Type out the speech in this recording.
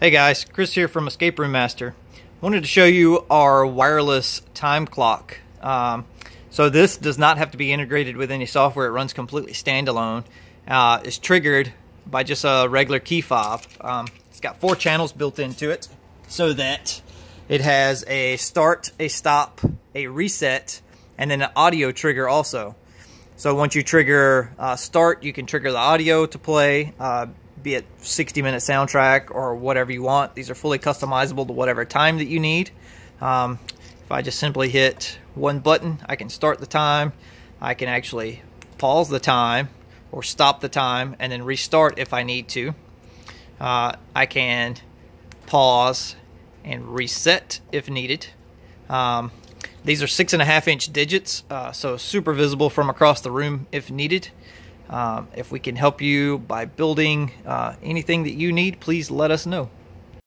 Hey guys, Chris here from Escape Room Master. Wanted to show you our wireless time clock. Um, so this does not have to be integrated with any software. It runs completely standalone. Uh, it's triggered by just a regular key fob. Um, it's got four channels built into it so that it has a start, a stop, a reset, and then an audio trigger also. So once you trigger uh, start, you can trigger the audio to play. Uh, be it 60 minute soundtrack or whatever you want. These are fully customizable to whatever time that you need. Um, if I just simply hit one button, I can start the time. I can actually pause the time or stop the time and then restart if I need to. Uh, I can pause and reset if needed. Um, these are six and a half inch digits, uh, so super visible from across the room if needed. Um, if we can help you by building uh, anything that you need, please let us know.